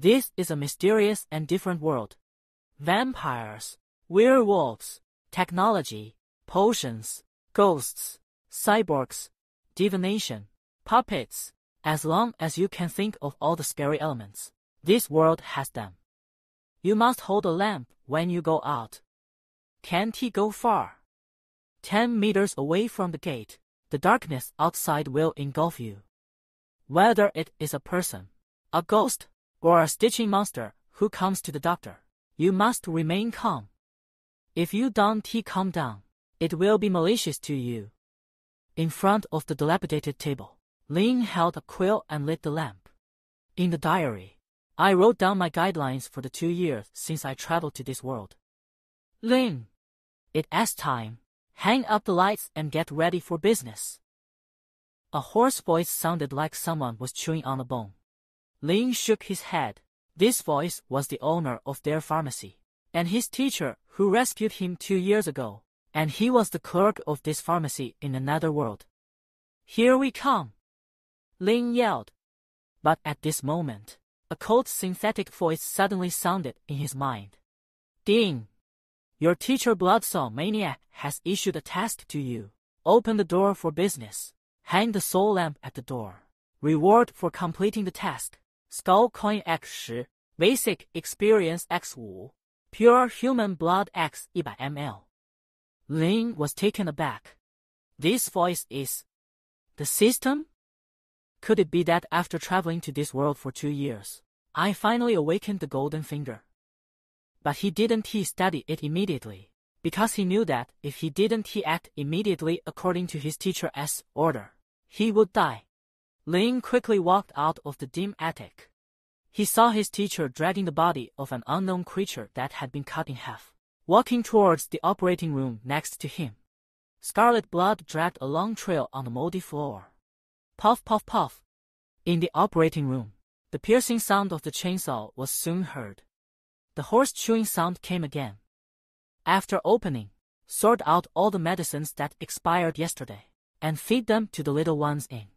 This is a mysterious and different world. Vampires, werewolves, technology, potions, ghosts, cyborgs, divination, puppets. As long as you can think of all the scary elements, this world has them. You must hold a lamp when you go out. Can't he go far? Ten meters away from the gate, the darkness outside will engulf you. Whether it is a person, a ghost, or a stitching monster who comes to the doctor, you must remain calm. If you don't calm down, it will be malicious to you. In front of the dilapidated table, Ling held a quill and lit the lamp. In the diary, I wrote down my guidelines for the two years since I traveled to this world. Ling, it's time. Hang up the lights and get ready for business. A hoarse voice sounded like someone was chewing on a bone. Ling shook his head. This voice was the owner of their pharmacy, and his teacher who rescued him two years ago, and he was the clerk of this pharmacy in another world. Here we come! Ling yelled. But at this moment, a cold synthetic voice suddenly sounded in his mind. Ding! Your teacher Bloodsaw Maniac has issued a task to you. Open the door for business. Hang the soul lamp at the door. Reward for completing the task. Skull Coin X 10, Basic Experience X 5, Pure Human Blood X 100 ml. Ling was taken aback. This voice is the system? Could it be that after traveling to this world for two years, I finally awakened the golden finger? But he didn't he study it immediately, because he knew that if he didn't he act immediately according to his teacher's order, he would die. Ling quickly walked out of the dim attic. He saw his teacher dragging the body of an unknown creature that had been cut in half, walking towards the operating room next to him. Scarlet blood dragged a long trail on the moldy floor. Puff puff puff. In the operating room, the piercing sound of the chainsaw was soon heard. The hoarse chewing sound came again. After opening, sort out all the medicines that expired yesterday and feed them to the little ones in.